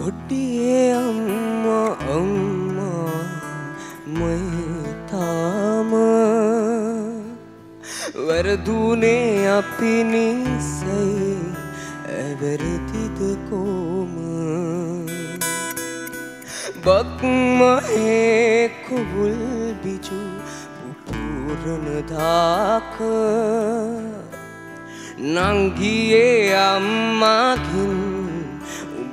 පොඩ්ඩියේ අම්මා අම්මා මයි තාම. වැරදුනේ අපි නිසයි ඇවැරදිද කෝම බක්මහේ කුබුල් බිජු පුපුරනදාක නංගියේ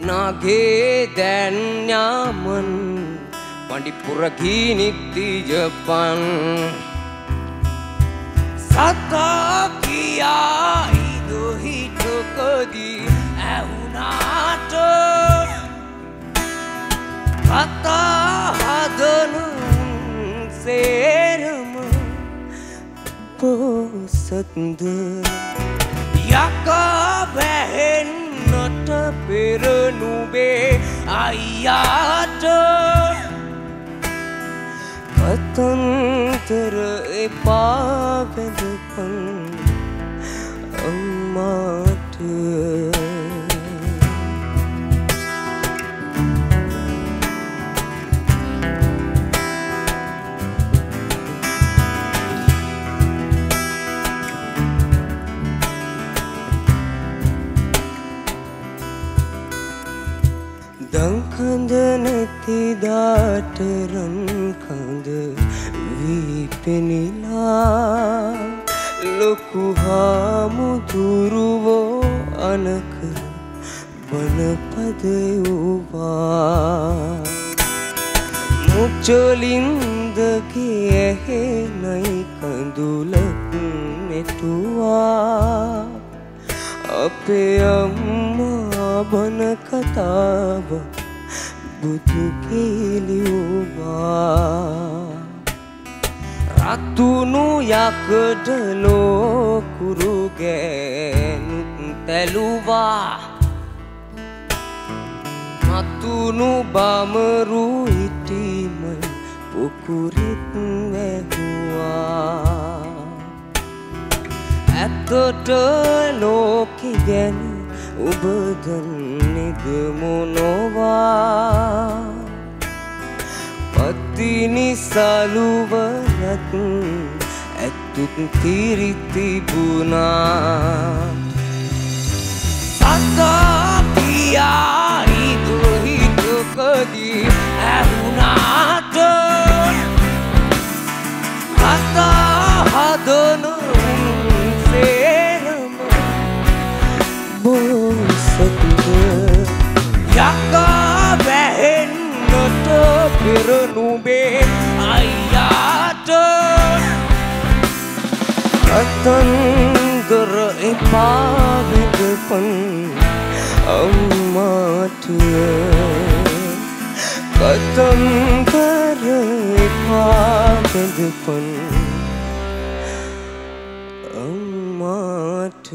නගේ දැන්යාමන් පඩිපුරගීනිත්ති ජපන් සතා කියා ඉදුහිටකදී ඇවුනාට කතා හදනුන් සේරම පෝසත්ද. යකා බැහෙන්නට පෙරනුබේ අයියාට කතන්තර එපා වැඳපන් නැතිදාටරන් කඳ වීපෙනිලා. ලොකු හාමුදුරුවෝ අනක බනපදයුවා මුච්චොලින්දගේ ඇහෙනයි කඳුලක් නැතුවා අපේ අම්මා බන කතාව බුදු කෙලිව්වා රත්තුුණු යකඩ ලෝකුරු ගෑනුත් තැලුවා. මත්තුුණු බමරු හිටීම පුකුරිත් වැැහුවා. ඇත්තට ලෝකෙ ගැන උබදන්නෙද මොනොවා පත්තිනි සලුවරත් ඇත්තුත් තිරිතිබුණා සතා පියා ඉදුහිටකදී ඇහුනාට කතා හදනුන් සේරම බෝසතුද යකා වැහෙන්නට පෙරනුබේ අයියාට කතන්දර එපාවෙදපන් අම්මාට කතන්දර එපාවෙදපන් අම්මාට